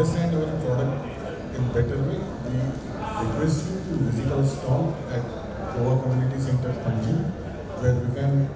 understand our product in better way, we request you to visit our stall at Goa Community Center, Panjim, where we can